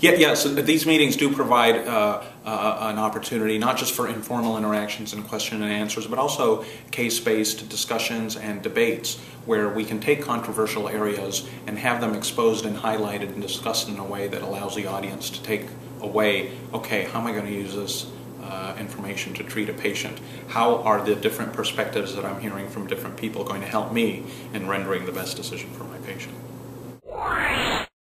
Yeah, yes, these meetings do provide uh, uh, uh, an opportunity not just for informal interactions and question and answers, but also case-based discussions and debates where we can take controversial areas and have them exposed and highlighted and discussed in a way that allows the audience to take away, okay, how am I going to use this uh, information to treat a patient? How are the different perspectives that I'm hearing from different people going to help me in rendering the best decision for my patient?